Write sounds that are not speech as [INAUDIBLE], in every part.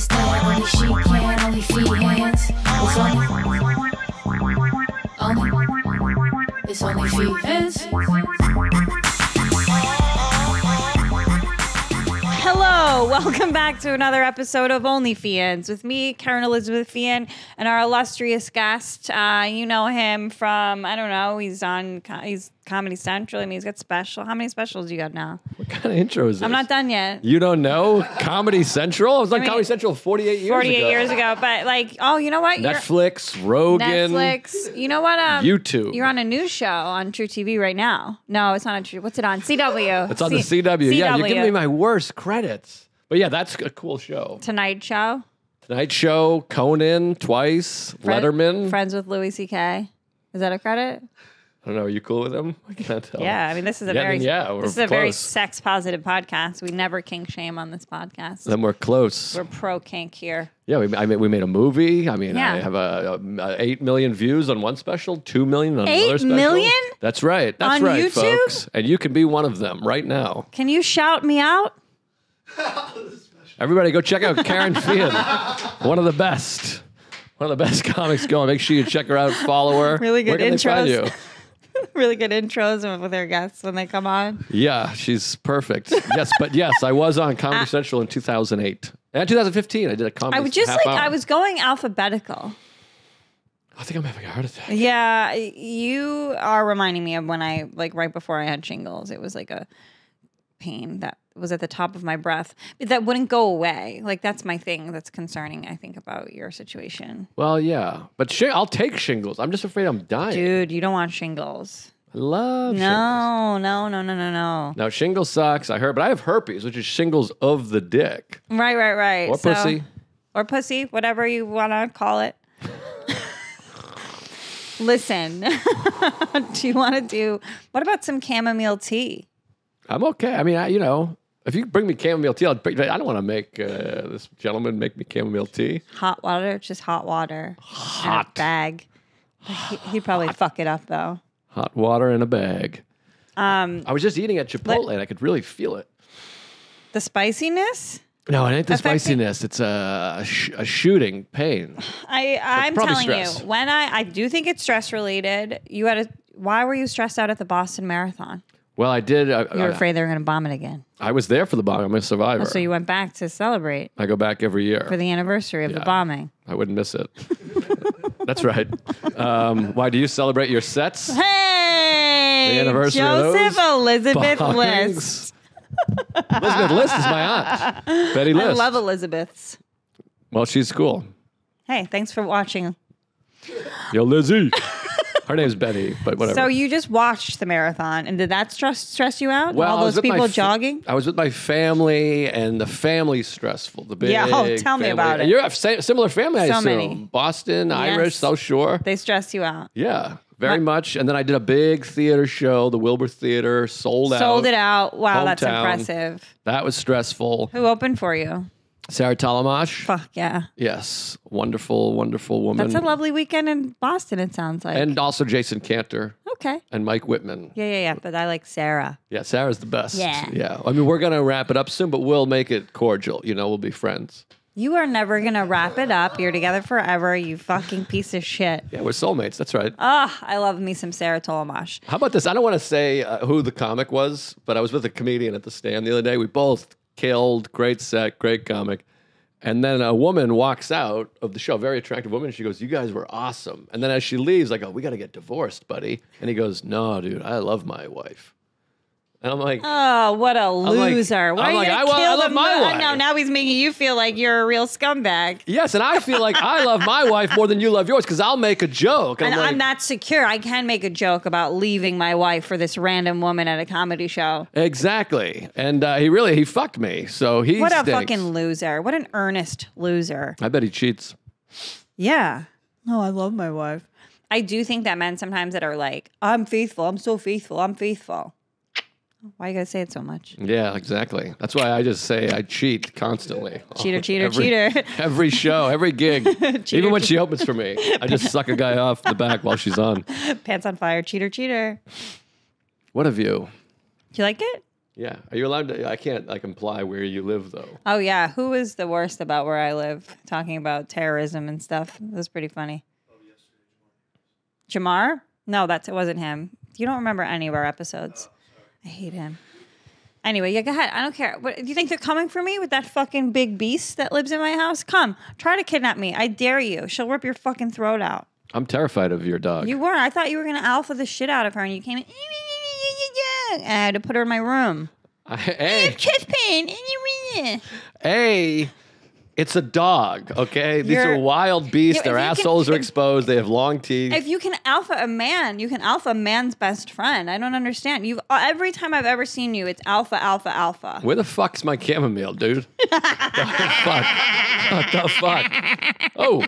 understand. Only she can, OnlyFeehans. It's only, only, it's OnlyFeehans. Welcome back to another episode of OnlyFeehans with me, Kerryn Elizabeth Feehan, and our illustrious guest. Uh, you know him from I don't know. He's on. He's Comedy Central. I mean, he's got special. How many specials do you got now? What kind of intro is this? I'm not done yet. You don't know Comedy Central? I was on mean, Comedy Central 48 years 48 ago. years ago, but like, oh, you know what? You're- Netflix, Rogan, Netflix. You know what? Um, YouTube. You're on a new show on truTV right now. No, it's not on True. What's it on? CW. It's on the C- CW. Yeah, you're giving me my worst credits. But yeah, that's a cool show. Tonight Show. Tonight Show, Conan, twice, Fri- Letterman. Friends with Louis C.K. Is that a credit? I don't know. Are you cool with him? [LAUGHS] I can't tell. Yeah, I mean, this is a Yeah, very then yeah, we're this is a very close. sex positive podcast. We never kink shame on this podcast. Then we're close. We're pro kink here. yeah, we, I mean, we made a movie. I mean, Yeah. I have a, a, a eight million views on one special, two million on Eight another special. million? That's right. That's On right, YouTube? folks. And you can be one of them right now. Can you shout me out? [LAUGHS] Everybody, go check out Kerryn Feehan, one of the best, one of the best comics going. Make sure you check her out, follow her. Really good Where can they find intros. [LAUGHS] really good intros with their guests when they come on. Yeah, she's perfect. Yes, but yes, I was on Comedy Central in 2008 and 2015. I did a comedy. I was just like hour. I was going alphabetical. I think I'm having a heart attack. Yeah, you are reminding me of when I like right before I had shingles. It was like a pain that was at the top of my breath that wouldn't go away. Like that's my thing that's concerning. I think about your situation, Well, yeah, but sh- I'll take shingles. I'm just afraid I'm dying. dude. You don't want shingles. I love shingles. No, no, no, no, no, no. Now shingles sucks. I heard, but I have herpes, which is shingles of the dick Right, right, right. or So- pussy. or pussy, whatever you want to call it. Listen, [LAUGHS] do you want to do? What about some chamomile tea? I'm okay. I mean, I, you know, if you bring me chamomile tea, I'll, bring- I don't want to make uh, this gentleman make me chamomile tea. Hot water, just hot water, Hot. in a bag. He, he'd probably fuck it up though. Hot water in a bag. Um, I was just eating at Chipotle and I could really feel it. the spiciness. No, it ain't the Affecting- spiciness. It's a, a, sh- a shooting pain. [SIGHS] I I'm probably telling stress. you, when I I do think it's stress related. You had a. Why were you stressed out at the Boston Marathon? Well, I did. I, You were I, afraid they were going to bomb it again. I was there for the bomb. I'm a survivor. So you went back to celebrate I go back every year. for the anniversary of the bombing. I wouldn't miss it. [LAUGHS] That's right. Um, why do you celebrate your sets? Hey, The anniversary of those Joseph Elizabeth bombings? List. [LAUGHS] Elizabeth List is my aunt. Betty List. I love Elizabeths. Well, she's cool. Hey, thanks for watching. Yo, Lizzie. Her name's Betty, but whatever. So you just watched the marathon, and did that stress stress you out? Well, All those people f- jogging. I was with my family, and the family's stressful. The big Yeah, oh, tell me family. about it. You're a sa- similar family, I So assume. many. Boston, Irish, South Shore. They stress you out. Yeah, very much. And then I did a big theater show, the Wilbur Theater, sold out. Sold it out. Wow, that's impressive. That was stressful. Who opened for you? Sarah Tollemache. Fuck yeah, Yes, wonderful, wonderful woman. that's a lovely weekend in Boston. It sounds like. And also Jason Cantor okay. and Mike Whitman. Yeah, yeah, yeah. But I like Sarah. Yeah, Sarah's the best. Yeah. Yeah. I mean, we're going to wrap it up soon, but we'll make it cordial. You know, we'll be friends. You are never gonna wrap it up. You're together forever. You fucking piece of shit. Yeah, we're soulmates. That's right. Ah, I love me some Sarah Tollemache. How about this? I don't want to say uh, who the comic was, but I was with a comedian at the stand the other day. We both killed. Great set, great comic. And then a woman walks out of the show, very attractive woman. She goes, You guys were awesome. And then as she leaves, I go, oh, We got to get divorced, buddy. And he goes, No, dude, I love my wife. And I'm like, Oh, what a loser! Why I'm are like, you I I love my mo- wife. No, now he's making you feel like you're a real scumbag. Yes. And I feel like I love my wife more than you love yours because I'll make a joke. And I'm like, I'm that secure. I can make a joke about leaving my wife for this random woman at a comedy show. Exactly. And uh, he really, he fucked me. So he What a stinks. fucking loser! What an earnest loser. I bet he cheats. Yeah. No, I love my wife. I do think that men sometimes that are like, I'm faithful. I'm so faithful. I'm faithful. Why you gotta say it so much? Yeah, exactly. That's why I just say I cheat constantly. Cheater, [LAUGHS] cheater, every, cheater. [LAUGHS] Every show, every gig, [LAUGHS] even when she opens for me, I just suck a guy off the back while she's on. Pants on fire. Cheater, cheater. What a view! Do you like it? Yeah. Are you allowed to? I can't like imply where you live though. Oh yeah, who is the worst about where I live? Talking about terrorism and stuff. That was pretty funny. Oh, Jamar? No, that's it wasn't him. You don't remember any of our episodes. I hate him. Anyway, yeah, go ahead. I don't care. What, do you think they're coming for me with that fucking big beast that lives in my house? Come, try to kidnap me. I dare you. She'll rip your fucking throat out. I'm terrified of your dog. You weren't. I thought you were gonna alpha the shit out of her, and you came in. And I had to put her in my room. I, hey, Chest pain. hey, it's a dog. Okay, these You're- are wild beasts. Their if you can- assholes are exposed. They have long teeth. If you can alpha a man, you can alpha a man's best friend. I don't understand. You've uh, every time I've ever seen you, it's alpha, alpha, alpha. Where the fuck's my chamomile, dude? [LAUGHS] the fuck? What the fuck? Oh.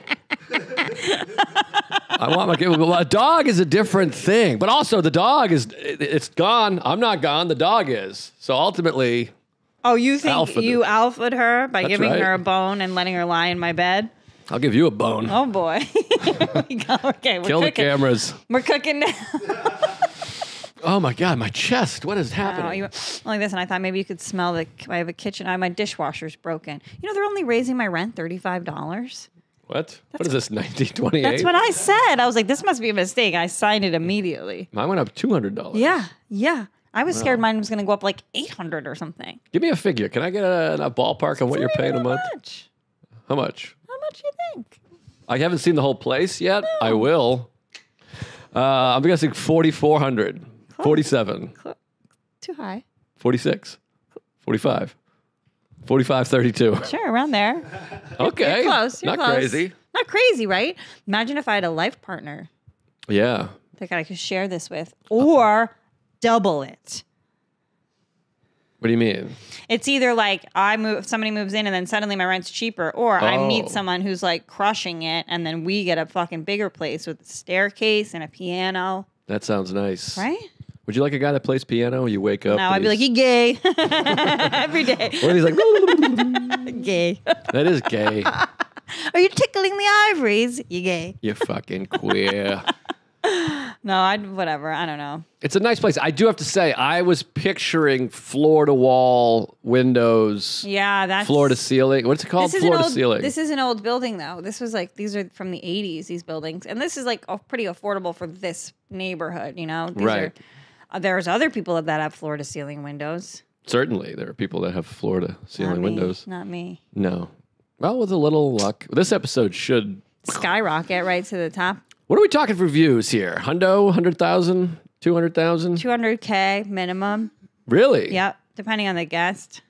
I want my chamomile. A dog is a different thing, but also the dog is it- it's gone. I'm not gone. The dog is. So ultimately, Oh, you think Alpha you alphaed her by That's giving right. her a bone and letting her lie in my bed? I'll give you a bone. Oh boy. [LAUGHS] We go. Okay, we're Kill the cameras. We're cooking now. [LAUGHS] Oh my god, my chest. What is Oh, happening? you like this, and I thought maybe you could smell the. I have a kitchen. I, my dishwasher's broken. You know they're only raising my rent thirty five dollars. what? What is this? 1928? That's what I said. I was like, this must be a mistake. I signed it immediately. Mine went up two hundred dollars. Yeah, yeah. I was scared mine was going to go up like eight hundred or something. Give me a figure. Can I get a, a ballpark on what you're paying a month? Much. How much? How much you think? I haven't seen the whole place yet. I will. Uh, I'm guessing 4,400, 47, Too high. 46, 45, 45, 32. Sure, around there. Okay. You're close. You're Not close. crazy. Not crazy, right? Imagine if I had a life partner Yeah. that I could share this with, or double it. What do you mean? It's either like I move, somebody moves in, and then suddenly my rent's cheaper, or I Oh. meet someone who's like crushing it, and then we get a fucking bigger place with a staircase and a piano, That sounds nice. right? Would you like a guy that plays piano? You wake up. No, and I'd be like, he's- you gay [LAUGHS] every day. Or he's like, [LAUGHS] gay. that is gay. [LAUGHS] Are you tickling the ivories? You gay. You fucking queer. [LAUGHS] No, I'd whatever. I don't know. It's a nice place. I do have to say, I was picturing floor to wall windows, Yeah, that's floor to ceiling. What's it called? This floor to old, ceiling. This is an old building though. This was like these are from the '80s. These buildings, and this is like oh, pretty affordable for this neighborhood. You know, these Right. Are, uh, there's other people that have floor to ceiling windows. Certainly, there are people that have floor to Not ceiling me. windows. Not me. No. Well, with a little luck, this episode should. Skyrocket right to the top. What are we talking for views here? Hundo, 100,000, 200,000? 200k minimum. Really? Yep, depending on the guest.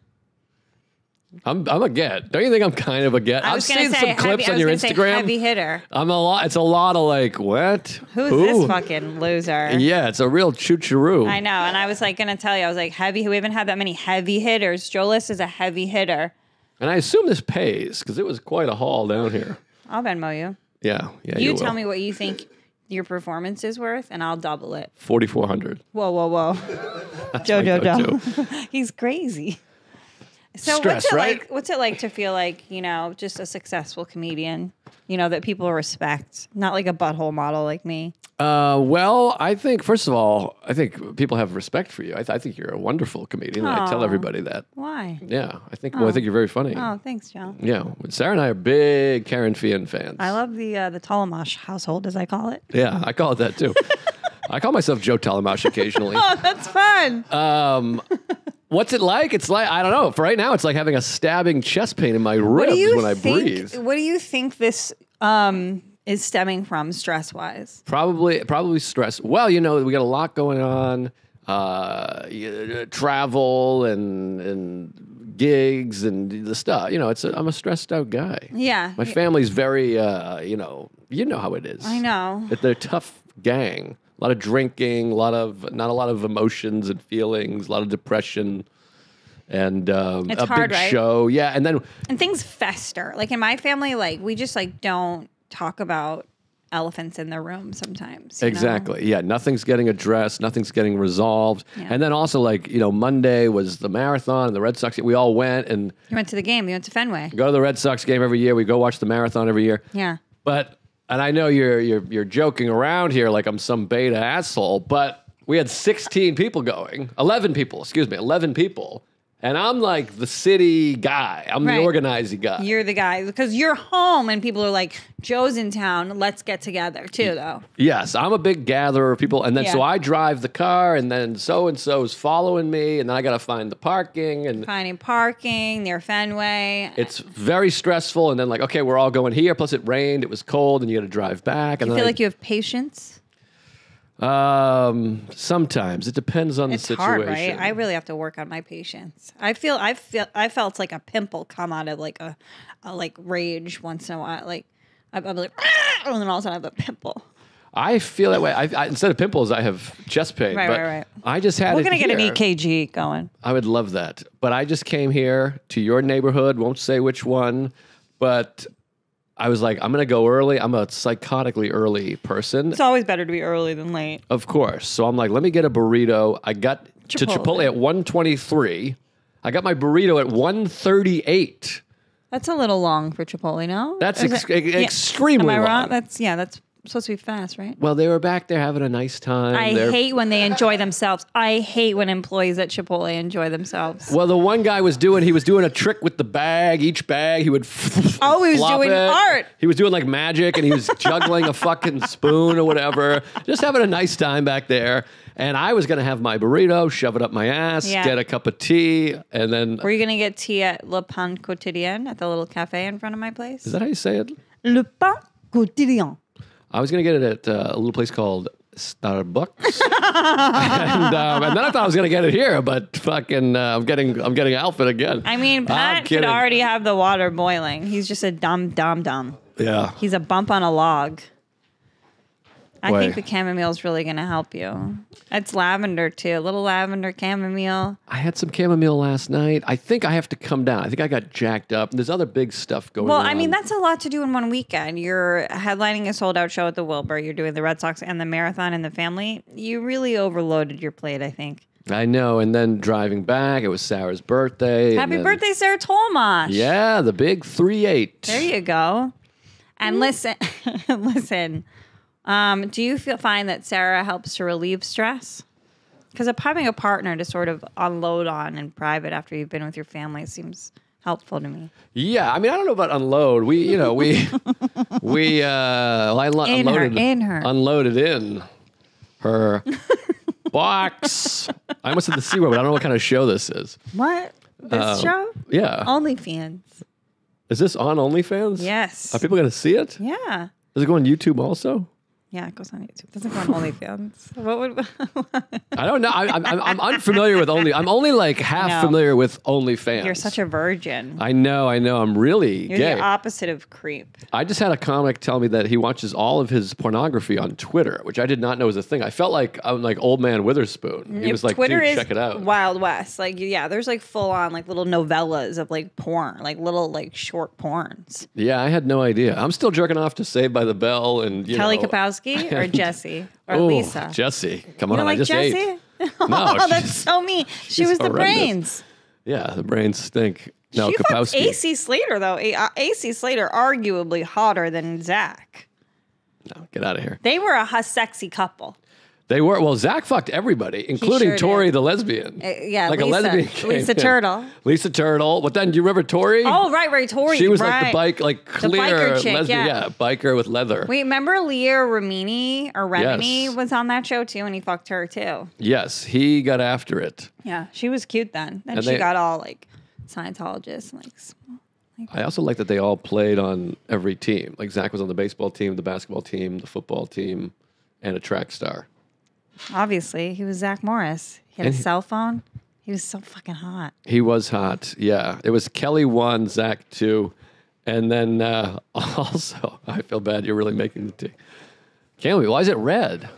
I'm, I'm a get. Don't you think I'm kind of a get? I I've was gonna seen say some heavy, clips I on was your gonna say Instagram. heavy hitter. I'm a lot. It's a lot of like what? Who's Who? this fucking loser? Yeah, it's a real choo-choo. I know, and I was like gonna tell you, I was like heavy. We haven't had that many heavy hitters. Joe List is a heavy hitter. And I assume this pays because it was quite a haul down here. I'll Venmo you. Yeah, yeah. You, You, tell will. me what you think your performance is worth, and I'll double it. 4,400. Whoa, whoa, whoa. [LAUGHS] Jojo, Joe. [LAUGHS] He's crazy. So Stress, what's it right? like? What's it like to feel like you know just a successful comedian? You know that people respect, not like a butthole model like me. Uh, well, I think first of all, I think people have respect for you. I, th- I think you're a wonderful comedian. and I tell everybody that. Why? Yeah, I think. Well, I think you're very funny. Oh, thanks, Joe. Yeah, Sarah and I are big Kerryn Feehan fans. I love the uh, the Tollemache household, as I call it. Yeah, I call it that too. [LAUGHS] I call myself Joe Tollemache occasionally. [LAUGHS] Oh, that's fun. Um, what's it like? It's like I don't know. For right now, it's like having a stabbing chest pain in my ribs when I think? breathe. What do you think this um, is stemming from, stress wise? Probably, probably stress. Well, you know, we got a lot going on. Uh, y- travel and and gigs and the stuff. You know, it's a, I'm a stressed out guy. Yeah, My family's very, uh, you know, you know how it is. I know. They're a tough gang. A lot of drinking, a lot of not a lot of emotions and feelings, a lot of depression, and um, a hard, big right? show. Yeah, and then and things fester. Like in my family, like we just like don't talk about elephants in the room sometimes. you know? Exactly. Yeah. Nothing's getting addressed. Nothing's getting resolved. Yeah. And then also, like, you know, Monday was the marathon and the Red Sox. We all went and You went to the game. You went to Fenway. go to the Red Sox game every year. We go watch the marathon every year. Yeah. But, and I know you're, you're, you're joking around here like I'm some beta asshole, but we had 16 people going, 11 people, excuse me, 11 people. And I'm like the city guy. I'm Right. the organizing guy. You're the guy because you're home and people are like, Joe's in town. Let's get together too, though. Yes, I'm a big gatherer of people, and then so I drive the car, and then so and so's following me, and then I got to find the parking, and Finding parking near Fenway. it's very stressful. And then like, okay, we're all going here. Plus, it rained, it was cold, and you got to drive back. And you feel I- like you have patience. Um, sometimes it depends on It's the situation. hard, right? I really have to work on my patience. I feel I feel I felt like a pimple come out of like a, a like rage once in a while. Like I'm I'm like, "Ah!" and then all of a sudden I have a pimple. I feel that way. I, I, instead of pimples, I have chest pain. Right, but right, right. I just had We're gonna get an. EKG going. I would love that. But I just came here to your neighborhood, won't say which one, but I was like, I'm going to go early. I'm a psychotically early person, It's always better to be early than late. of course. So I'm like, let me get a burrito. I got to Chipotle. Chipotle at 123. I got my burrito at 138. That's a little long for Chipotle, no? That's Is ex- it- ex- extremely Am I wrong? long. That's yeah. That's supposed to be fast, right? Well, they were back there having a nice time. I They're- hate when they enjoy themselves. I hate when employees at Chipotle enjoy themselves. Well, the one guy was doing, he was doing a trick with the bag. Each bag, he would. [LAUGHS] Oh, he was doing it. art. He was doing like magic and he was juggling a fucking spoon or whatever. Just having a nice time back there. And I was going to have my burrito, shove it up my ass, Yeah. get a cup of tea, and then. Were you gonna get tea at Le Pain Quotidien at the little cafe in front of my place? Is that how you say it? Le Pain Quotidien. I was going to get it at uh, a little place called Starbucks. [LAUGHS] and, um, and then I thought I was going to get it here, but fucking, uh, I'm getting I'm getting Alfred again. I mean, Pat could already have the water boiling. He's just a dumb, dumb, dumb. Yeah. He's a bump on a log. I think the chamomile is really going to help you. It's lavender too, a little lavender chamomile. I had some chamomile last night. I think I have to come down. I think I got jacked up. There's other big stuff going Well, on. Well, I mean, that's a lot to do in one weekend. You're headlining a sold out show at the Wilbur. You're doing the Red Sox and the marathon and the family. You really overloaded your plate, I think. I know. And then driving back, it was Sarah's birthday. Happy then- birthday, Sarah Tollemache. Yeah, the big three eight. There you go. And listen, [LAUGHS] listen. Um, do you feel find that Sarah helps to relieve stress? Because having a partner to sort of unload on in private after you've been with your family seems helpful to me. Yeah, I mean, I don't know about unload. We, you know, we, [LAUGHS] we, uh, well, I lo- In her, unloaded, in her. unloaded in her [LAUGHS] box. I almost said the c word, but I don't know what kind of show this is. What this Uh, show? Yeah, OnlyFans. is this on OnlyFans? Yes. Are people going to see it? Yeah. Does it go on YouTube also? Yeah, it goes on YouTube. It doesn't go on OnlyFans. [LAUGHS] What would? [LAUGHS] I don't know. I, I'm, I'm, I'm unfamiliar with only. I'm only like half know. familiar with OnlyFans. You're such a virgin. I know. I know. I'm really You're gay. the opposite of creep. I just had a comic tell me that he watches all of his pornography on Twitter, which I did not know was a thing. I felt like I'm like old man Witherspoon. He was like, Twitter dude, is check it out. Wild West. Like, yeah, there's like full on like little novellas of like porn, like little like short porns. Yeah, I had no idea. I'm still jerking off to Saved by the Bell and you Kelly know, [LAUGHS] Or Jesse or Oh, Lisa. Jesse, come you on! I like just Jesse? ate. [LAUGHS] oh, No, that's so mean. She was the brains. Yeah, the brains stink. No, she fucked Kapowski. AC Slater though. A- uh, AC Slater arguably hotter than Zach. No, get out of here. They were a sexy couple. They were well. Zach fucked everybody, including sure Tori did. the lesbian. Uh, yeah, like a lesbian. Lisa in. Turtle. Lisa Turtle. But then, do you remember Tori? Oh, right, right, Tori. She was right. like the bike, like clear biker chick, lesbian. yeah. biker with leather. Wait, remember Leah Remini or Remini Yes. was on that show too, and he fucked her too. Yes, he got after it. Yeah, she was cute then. Then And she they- got all like Scientologist, like I also like that they all played on every team. Like Zach was on the baseball team, the basketball team, the football team, and a track star. Obviously he was Zach Morris. He had And a cell phone. He was so fucking hot. He was hot. Yeah, it was Kelly one, Zach two, and then uh, [LAUGHS] also I feel bad. You're really making the tea. Chamomile. Why is it red?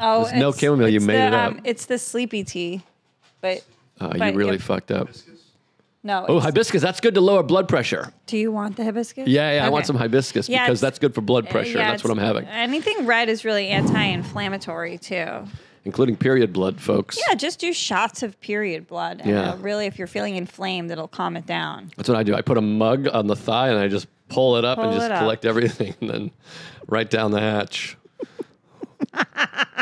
Oh, There's no chamomile, you made the, it up. Um, it's the sleepy tea, but you But really if- fucked up. No. Oh, hibiscus. That's good to lower blood pressure. do you want the hibiscus? Yeah, yeah. I want some hibiscus Yeah, because that's good for blood Uh, pressure. yeah, that's what I'm having, Anything red is really anti-inflammatory too. including period blood, folks. Yeah, just do shots of period blood. And Yeah. really, if you're feeling inflamed, it'll calm it down. That's what I do. I put a mug on the thigh and I just pull it up and just it up. collect everything [LAUGHS] and then right down the hatch.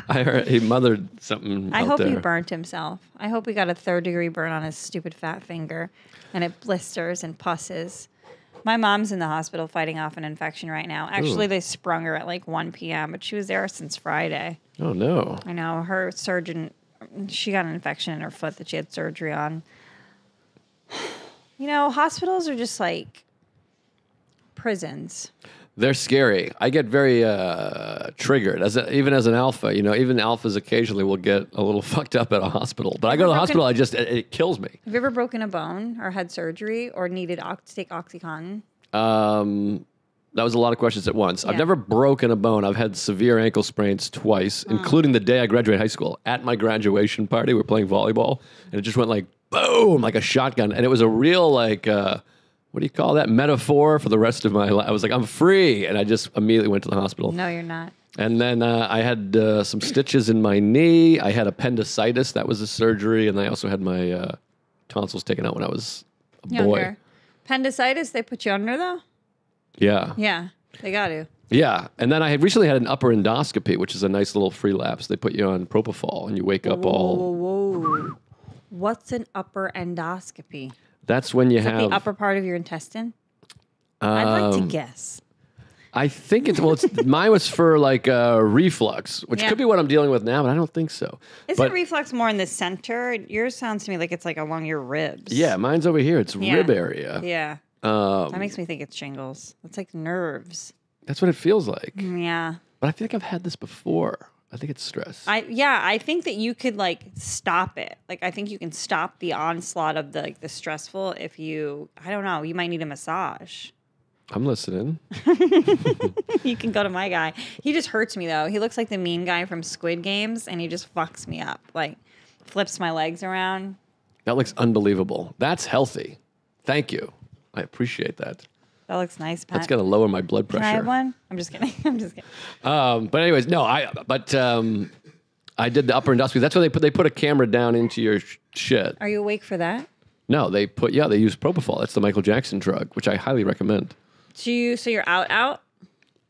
I heard he mothered something. I hope there. he burnt himself. I hope he got a third degree burn on his stupid fat finger and it blisters and pusses. My mom's in the hospital fighting off an infection right now. Actually, Ooh. they sprung her at like 1 p.m., but she was there since Friday. Oh no. I know her surgeon, she got an infection in her foot that she had surgery on. [SIGHS] You know, hospitals are just like prisons. They're scary. I get very uh, triggered as a, even as an alpha. You know, even alphas occasionally will get a little [LAUGHS] fucked up at a hospital. But I go to the broken- hospital. I just it, it kills me. Have you ever broken a bone or had surgery or needed ox- to take Oxycontin? Um, that was a lot of questions at once. I've Yeah. never broken a bone. I've had severe ankle sprains twice, Hmm. including the day I graduated high school. At my graduation party, we were playing volleyball, and it just went like boom, like a shotgun, and it was a real like. Uh, what do you call that metaphor for the rest of my life? I was like, I'm free, and I just immediately went to the hospital. No, you're not. And then uh, I had uh, some stitches in my knee. I had appendicitis. That was a surgery. And I also had my uh, tonsils taken out when I was a boy. Appendicitis, they put you under though? Yeah. Yeah, they got to. Yeah. And then I had recently had an upper endoscopy, which is a nice little free lapse. They put you on propofol and you wake up Whoa, all. whoa. What's an upper endoscopy? That's when you have. The upper part of your intestine? I'd like to um, guess. I think it's, well, it's, [LAUGHS] mine was for like uh, reflux, which Yeah. could be what I'm dealing with now, but I don't think so. Is but it reflux more in the center? Yours sounds to me like it's like along your ribs. yeah, mine's over here. It's Yeah. rib area. Yeah. Um, That makes me think it's shingles. It's like nerves. that's what it feels like. Yeah. But I feel like I've had this before. I think it's stress. I yeah, I think that you could like stop it. Like I think you can stop the onslaught of the like the stressful if you I don't know, you might need a massage. I'm listening. [LAUGHS] you can go to my guy. He just hurts me though. He looks like the mean guy from Squid Games and he just fucks me up. Like flips my legs around. That looks unbelievable. That's healthy. Thank you. I appreciate that. That looks nice, Pat. That's going to lower my blood Can pressure. I have one? I'm just kidding. [LAUGHS] I'm just kidding. Um, but anyways, no, I but um, I did the upper endoscopy. That's when they put they put a camera down into your sh- shit. Are you awake for that? No, they put yeah, they use propofol. That's the Michael Jackson drug, which I highly recommend. Do you so you're out out?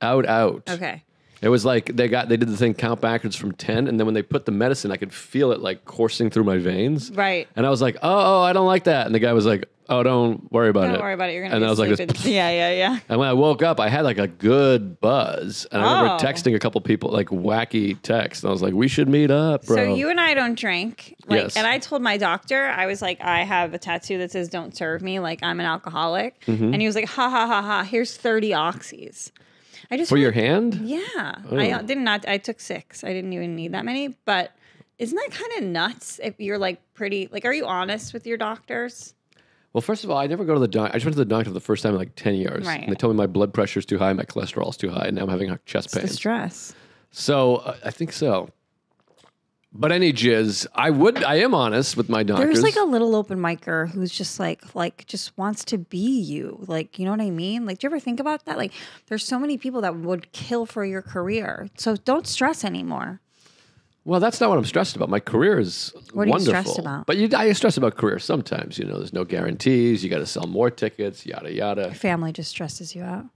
Out, out. Okay. It was like they got they did the thing count backwards from ten, and then when they put the medicine, I could feel it like coursing through my veins. Right. And I was like, oh, oh, I don't like that. And the guy was like, oh, don't worry about it. Don't worry about it. You're gonna And be I was like, stupid. this- yeah, yeah, yeah. And when I woke up, I had like a good buzz. And I remember Oh. texting a couple people, like wacky texts. And I was like, we should meet up, bro. So you and I don't drink. Like, Yes. And I told my doctor, I was like, I have a tattoo that says "Don't serve me." Like I'm an alcoholic, Mm-hmm. and he was like, Ha ha ha ha. Here's thirty oxys. I just For your hand? Yeah, I Oh. uh, did not. I took six. I didn't even need that many. But isn't that kind of nuts? If you're like pretty, like, are you honest with your doctors? Well, first of all, I never go to the doctor. I just went to the doctor for the first time in like 10 years. Right. And they told me my blood pressure is too high, my cholesterol is too high, and now I'm having chest The pain. stress. So uh, I think so. But any jizz, I would, I am honest with my doctors. There's like a little open micer who's just like like just wants to be you. Like, you know what I mean? Like, do you ever think about that? Like, there's so many people that would kill for your career. So don't stress anymore. Well, that's not what I'm stressed about. My career is What are you wonderful. stressed about? But you, I stress about career sometimes. You know, there's no guarantees. You got to sell more tickets, yada, yada. Family just stresses you out.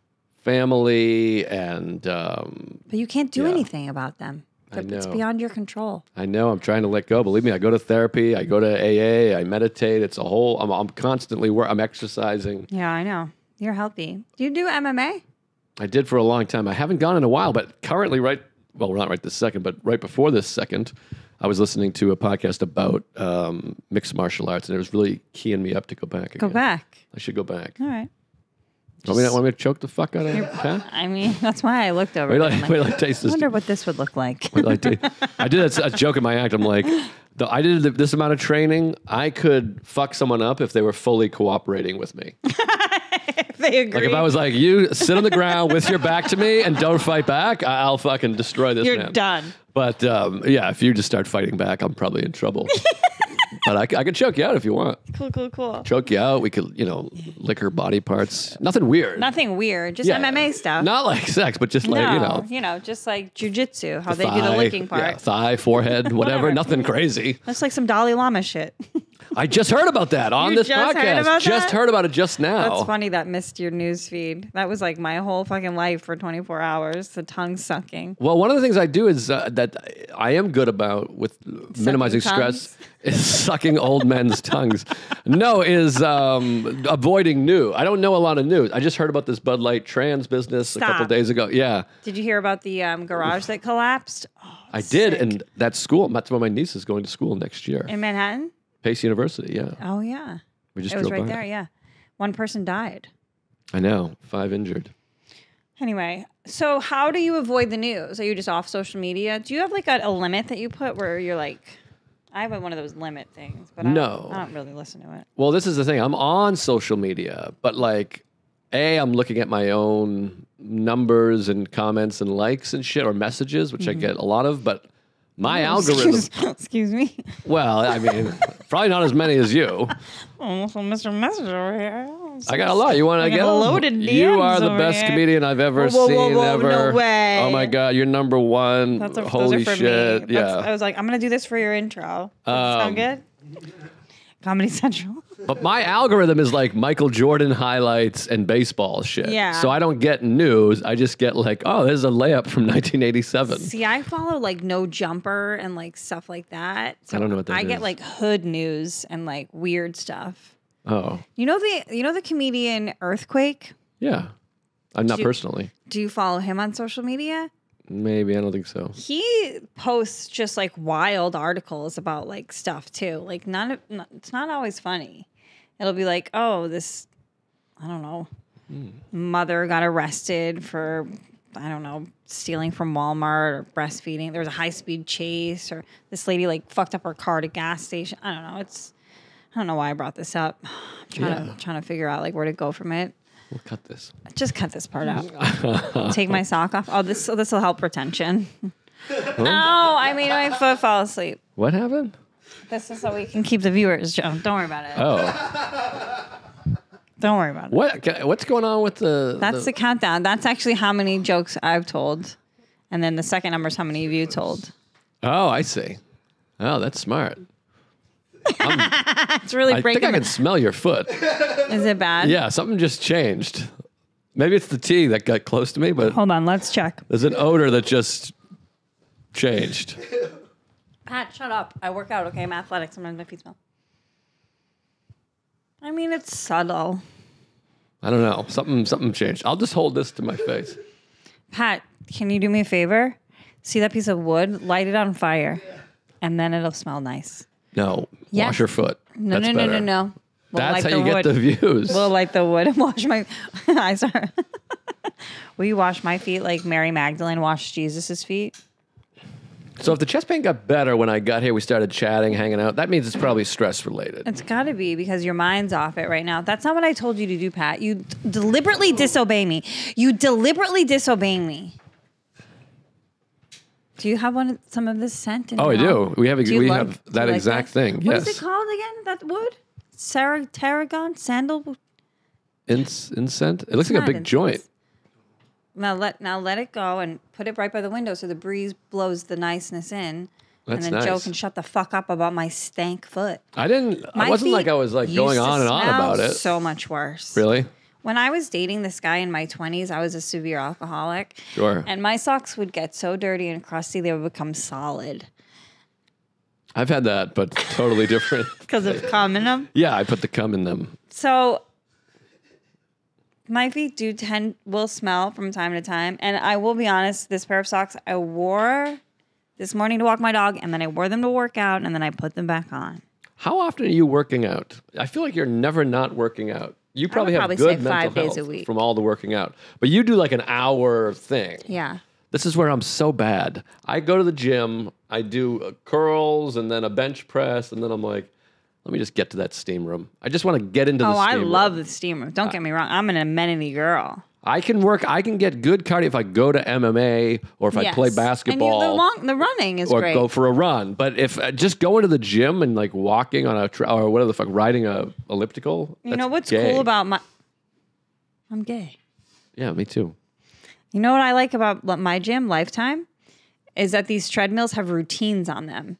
Family and um, But you can't do Yeah. anything about them. I know. It's beyond your control. I know I'm trying to let go. Believe me, I go to therapy, I go to AA, I meditate. It's a whole. I'm, I'm constantly work. I'm exercising. Yeah, I know. You're healthy. Do you do MMA? I did for a long time. I haven't gone in a while, but currently, right. Well, not right this second, but right before this second, I was listening to a podcast about um, mixed martial arts, and it was really keying me up to go back. Go again. back. I should go back. All right. Want me, to, want me to choke the fuck out of you? Huh? [LAUGHS] I mean, that's why I looked over. Wait. I, like, wait I taste I this. wonder what this would look like. Wait I, [LAUGHS] I did a, a joke in my act. I'm like, the, I did this amount of training. I could fuck someone up if they were fully cooperating with me. [LAUGHS] [LAUGHS] they agree. Like if I was like, you sit on the ground with your back to me and don't fight back, I- I'll fucking destroy this You're man. done. But um, yeah, if you just start fighting back, I'm probably in trouble. [LAUGHS] but I could choke you out if you want. Cool, cool, cool. Choke you out. We could, you know, lick her body parts. Nothing weird. Nothing weird. Just Yeah. MMA stuff. Not like sex, but just like, you know, just like jujitsu, how they do the thigh, licking part. yeah, thigh, forehead, whatever. Whatever. Nothing crazy. That's like some Dalai Lama shit. [LAUGHS] I just heard about that on You this just heard podcast. about just that? heard about it just now. That's funny that missed your news feed. That was like my whole fucking life for 24 hours. The tongue sucking. Well, one of the things I do is uh, that I am good about with minimizing stress is [LAUGHS] sucking old men's tongues. No, is um, avoiding new. I don't know a lot of news. I just heard about this Bud Light trans business a couple Stop. days ago. Yeah, Did you hear about the um, garage that collapsed? Oh, I did, sick. and that school. That's where my niece is going to school next year. in Manhattan. Pace University. Yeah, Oh yeah, we just it was right by. there. Yeah, one person died. I know, five injured. Anyway, so how do you avoid the news? Are you just off social media? Do you have like a, a limit that you put where you're like, I have one of those limit things, but I No. don't, I don't really listen to it. Well, this is the thing. I'm on social media, but like, a, I'm looking at my own numbers and comments and likes and shit or messages, which I mm-hmm. get a lot of. But my [LAUGHS] algorithm, Excuse, [LAUGHS] excuse me. well, I mean, probably not as many as you. [LAUGHS] Oh, so Mr. Message over here. I got a lot. You want to get a loaded You are the best here. comedian I've ever Whoa, whoa, whoa, seen. ever. no way. Oh my god, you're number one. That's a, Holy those are for shit! me. That's- I was like, I'm gonna do this for your intro. Um, sound good? Comedy Central. But my algorithm is like Michael Jordan highlights and baseball shit. Yeah. So I don't get news. I just get like, oh, there's a layup from 1987. See, I follow like No Jumper and like stuff like that. So I don't know what that I get like hood news and like weird stuff. Oh, You know the you know the comedian Earthquake? yeah. I'm not you- personally. Do you follow him on social media? Maybe I don't think so. He posts just like wild articles about like stuff too. Like none of it's not always funny. It'll be like, oh, this I don't know. Mother got arrested for I don't know, stealing from Walmart or breastfeeding. There was a high speed chase or this lady like fucked up her car at a gas station. I don't know. It's I don't know why I brought this up. [SIGHS] I'm trying Yeah. to trying to figure out like where to go from it. We'll cut this. Just cut this part out. [LAUGHS] Take my sock off. Oh, this this will help retention. oh, I made my foot fall asleep. What happened? This is so we can keep the viewers, Joe. Don't worry about it. Oh, Don't worry about it. what? What's going on with the? That's the countdown. That's actually how many jokes I've told. And then the second number is how many of you told. Oh, I see. Oh, that's smart. [LAUGHS] It's really breaking. I think. I can smell your foot. is it bad? Yeah, something just changed. Maybe it's the tea that got close to me, but Hold on. Let's check. there's an odor that just changed. Pat, shut up. I work out. Okay, I'm athletic. Sometimes my feet smell. I mean, it's subtle. I don't know. Something something changed. I'll just hold this to my face. Pat, can you do me a favor? See that piece of wood? Light it on fire, and then it'll smell nice. No, Yes. wash your foot. No, That's no, no, no, better. no. We'll That's light how you get wood. the views. We'll light the wood and [LAUGHS] wash my [LAUGHS] eyes. Are [LAUGHS] Will you wash my feet like Mary Magdalene washed Jesus's feet? So if the chest pain got better when I got here, we started chatting, hanging out. That means it's probably stress related. It's got to be because your mind's off it right now. That's not what I told you to do, Pat. You deliberately disobey me. You deliberately disobey me. Do you have one? Some of this scent? In Oh, I do. We have Do we like- have that like exact thing. What is yes. it called again? That wood? Sarah tarragon sandalwood. Inc- incent. It looks like a big incense. joint. Now let now let it go and put it right by the window so the breeze blows the niceness in. That's and then Joe can shut the fuck up about my stank foot. I didn't. My I wasn't feet like I was like used going to on and on smell about it. So much worse. really? When I was dating this guy in my 20s, I was a severe alcoholic. Sure. And my socks would get so dirty and crusty, they would become solid I've had that, but totally [LAUGHS] different. [LAUGHS] because of cum in them. yeah, I put the cum in them. So my feet do tend will smell from time to time. And I will be honest, this pair of socks I wore this morning to walk my dog, and then I wore them to work out, and then I put them back on. How often are you working out? I feel like you're never not working out. You probably have probably good say mental five days health a week. from all the working out, but you do like an hour thing. Yeah. This is where I'm so bad. I go to the gym, I do uh, curls and then a bench press, and then I'm like, let me just get to that steam room. I just want to get into the Oh, I room. love the steam room. Don't get me wrong. I'm an amenity girl. I can work. I can get good cardio if I go to MMA or if I play basketball And you, the, long, the running is or great. go for a run. But if uh, just going to the gym and like walking on a tra- or whatever the fuck, riding a elliptical. you know what's gay. cool about my. I'm gay. Yeah, me too. You know what I like about my gym, Lifetime, is that these treadmills have routines on them.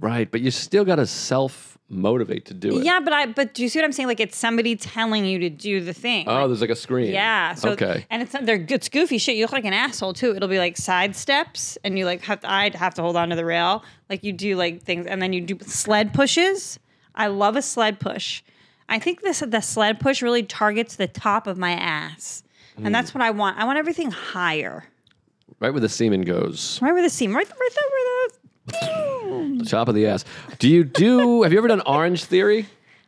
Right, but you still got to self motivate to do it. Yeah, but I but do you see what I'm saying? Like it's somebody telling you to do the thing. Oh, Like, there's like a screen. yeah. So okay. and it's they're it's goofy shit. You look like an asshole too. It'll be like side steps, and you like have to, I'd have to hold on to the rail. Like you do like things, and then you do sled pushes. I love a sled push. I think this the sled push really targets the top of my ass, Hmm. and that's what I want. I want everything higher, Right where the semen goes, right where the seam, right, right there where the. [LAUGHS] top of the ass. Do you do? have you ever done Orange Theory?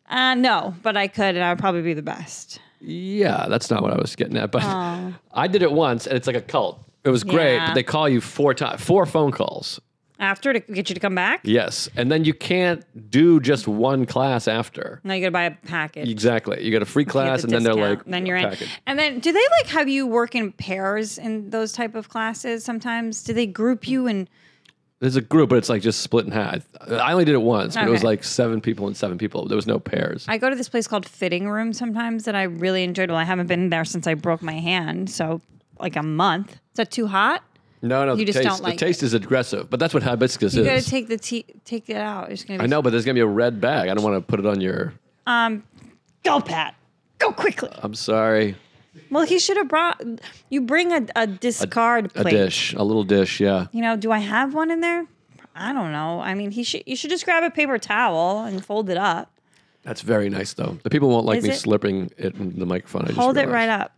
Uh, no, but I could, and I would probably be the best. Yeah, that's not what I was getting at, but [LAUGHS] I did it once, and it's like a cult. It was great, Yeah. but they call you four times, four phone calls. After to get you to come back. Yes, and then you can't do just one class after. Now you got to buy a package. Exactly, you get a free class, the and then they're like, then you're in. package. And then, do they like have you work in pairs in those type of classes? Sometimes, do they group you and? There's a group, but it's like just split in half. I only did it once, but it was Okay. like seven people and seven people. There was no pairs. I go to this place called Fitting Room sometimes that I really enjoyed. Well, I haven't been there since I broke my hand, so like a month. Is that too hot? no, no, You the just taste, don't like the taste is aggressive, but that's what hibiscus You got is. to take the tea, take it out. It's gonna be I know, but there's gonna be a red bag. I don't want to put it on your. Um, go, Pat. Go quickly. I'm sorry, Well, he should have brought. You bring a, a discard a plate. dish, a little dish. Yeah, You know, do I have one in there? I don't know. I mean, he should. You should just grab a paper towel and fold it up. that's very nice though. The people won't like Is me it? slipping it in the microphone. I just Hold it realized. right up.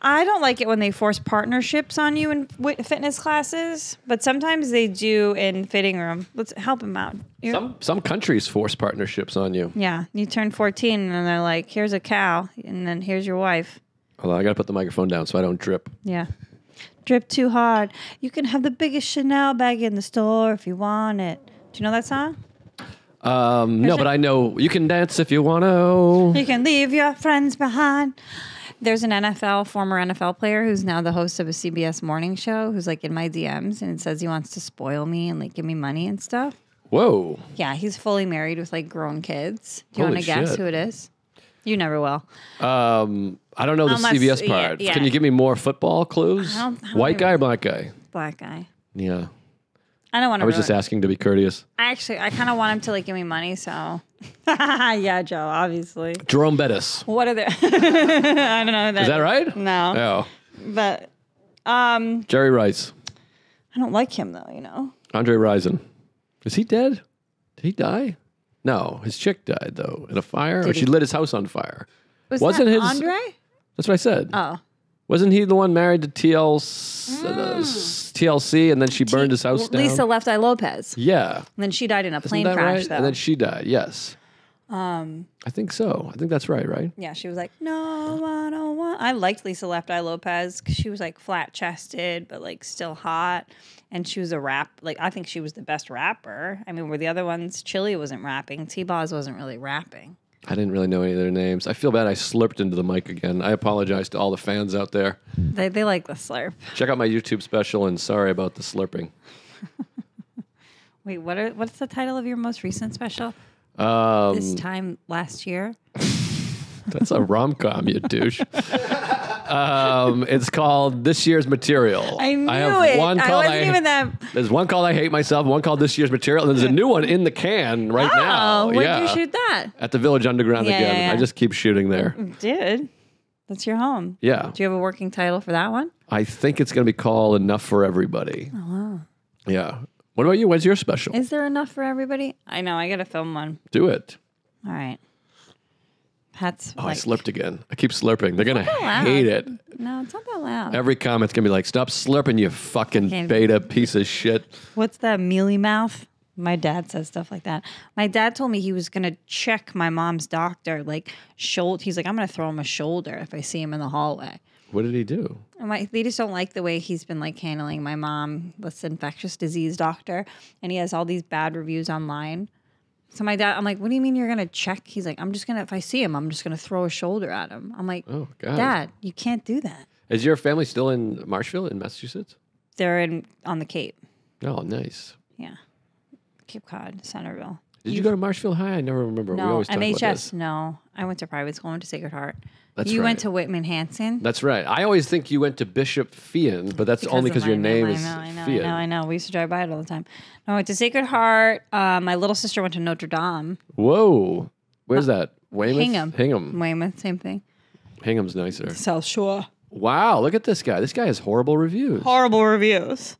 I don't like it when they force partnerships on you in wi- fitness classes, but sometimes they do in fitting room. Let's help them out. You're- Some some countries force partnerships on you. yeah, you turn 14 and they're like, "Here's a cow, and then here's your wife." Hold on, I gotta put the microphone down so I don't drip. Yeah. Drip too hard. You can have the biggest Chanel bag in the store if you want it. Do you know that song? Um, no, but I know you can dance if you want to. You can leave your friends behind. There's an NFL, former NFL player who's now the host of a CBS morning show who's like in my DMs and says he wants to spoil me and like give me money and stuff. Whoa, Yeah, he's fully married with like grown kids. Do you want to guess shit. who it is? You never will. um, I don't know the Unless- CBS part. yeah. Can you give me more football clues? I don't- I don't White guy or black guy? Black guy. Yeah, I don't want to. I was just asking to be courteous. I actually, I kind of want him to like give me money. So, [LAUGHS] yeah, Joe. Obviously. Jerome Bettis. What are the? [LAUGHS] I don't know. That, Is that right? No, Oh, but um, Jerry Rice, I don't like him though. You know. Andre Rison. Is he dead? Did he die? No, his chick died though in a fire, or Did she lit his house on fire. Was Wasn't that his- Andre? That's what I said. Oh. Wasn't he the one married to TLC, uh, TLC and then she burned his house down? Lisa Left Eye Lopez. Yeah. And then she died in a Isn't plane that crash, right? though. And then she died. Yes. Um, I think so. I think that's right. Right. yeah, she was like, no, I don't want. I liked Lisa Left Eye Lopez because she was like flat chested, but like still hot. And she was a rap. Like, I think she was the best rapper. I mean, were the other ones, Chili wasn't rapping, T Boz wasn't really rapping. I didn't really know any of their names. I feel bad. I slurped into the mic again. I apologize to all the fans out there. They, they like the slurp. Check out my YouTube special and sorry about the slurping. [LAUGHS] Wait, what are what's the title of your most recent special? Um, This time last year. [LAUGHS] that's a rom com, you douche. um, it's called This Year's Material. I knew it. One I called wasn't even that. There's one called I Hate Myself, one called This Year's Material, and there's a new one in the can right now. Oh, where'd yeah. you shoot that? At the Village Underground Yeah, again. yeah, yeah. I just keep shooting there. Did. That's your home. Yeah. Do you have a working title for that one? I think it's going to be called Enough for Everybody. Oh, wow. Yeah. What about you? When's your special? Is there enough for everybody? I know. I got to film one. Do it. All right. Oh, I like, slurped again. I keep slurping. They're going to hate it. no, it's not that loud. Every comment's going to be like, stop slurping, you fucking Can't- beta piece of shit. What's that mealy mouth? My dad says stuff like that. My dad told me he was gonna check my mom's doctor, like shoulder. He's like, I'm gonna throw him a shoulder if I see him in the hallway. What did he do? And my, they just don't like the way he's been like handling my mom, this infectious disease doctor, and he has all these bad reviews online. So my dad, I'm like, what do you mean you're gonna check? He's like, I'm just gonna if I see him, I'm just gonna throw a shoulder at him. I'm like, Oh, God. Dad, you can't do that. Is your family still in Marshfield in Massachusetts? They're in on the Cape. Oh, nice. Yeah. Cape Cod, Centerville. Did you go to Marshfield High? I never remember. we No, always talk about MHS. this. No, I went to private school. I went to Sacred Heart. That's you right. went to Whitman Hanson. That's right. I always think you went to Bishop Feehan, but that's only of because your name I is know, I know, Feehan. I know, I know. We used to drive by it all the time. No, I went to Sacred Heart. Uh, my little sister went to Notre Dame. Whoa. Where's that? Weymouth? Hingham. Hingham. Weymouth, same thing. Hingham's nicer. South Shore. Wow, look at this guy. This guy has horrible reviews. Horrible reviews.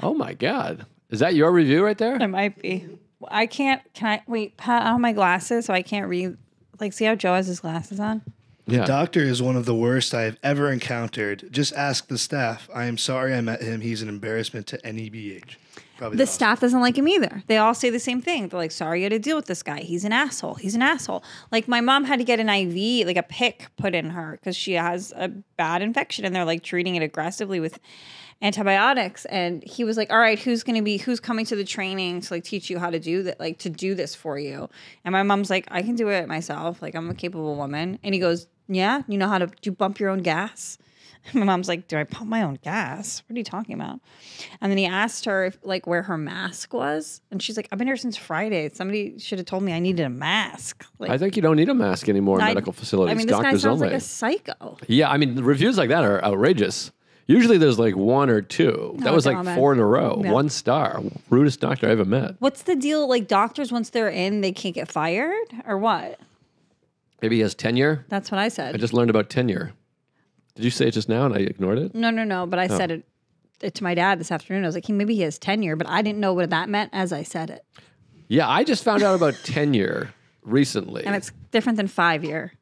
Oh my god. Is that your review right there? It might be. I can't. Can I wait? Pat, I have my glasses, so I can't read. Like, see how Joe has his glasses on? Yeah. Doctor is one of the worst I have ever encountered. Just ask the staff. I am sorry I met him. He's an embarrassment to NEBH. Probably The the staff doesn't like him either. They all say the same thing. They're like, sorry you had to deal with this guy. He's an asshole. He's an asshole. Like, my mom had to get an IV, like a PICC put in her because she has a bad infection and they're like treating it aggressively with antibiotics. And he was like, all right, who's going to be, who's coming to the training to like teach you how to do that, like to do this for you? And my mom's like, I can do it myself. Like, I'm a capable woman. And he goes, yeah, you know how to, do you bump your own gas? [LAUGHS] My mom's like, "Do I pump my own gas? What are you talking about?" And then he asked her if, like where her mask was, and she's like, "I've been here since Friday. Somebody should have told me I needed a mask." Like, I think you don't need a mask anymore in I- medical facilities. I mean, this guy Doctors sounds only. like a psycho. yeah, I mean, the reviews like that are outrageous. Usually there's like one or two. that Oh, was like four in a row. Yeah. One star. Rudest doctor I ever met. What's the deal? Like doctors, once they're in, they can't get fired, or what? Maybe he has tenure. That's what I said. I just learned about tenure. Did you say it just now and I ignored it? no, no, no. But Oh. I said it, it to my dad this afternoon. I was like, he maybe he has tenure, but I didn't know what that meant as I said it, Yeah, I just found out about [LAUGHS] tenure recently. and it's different than five year.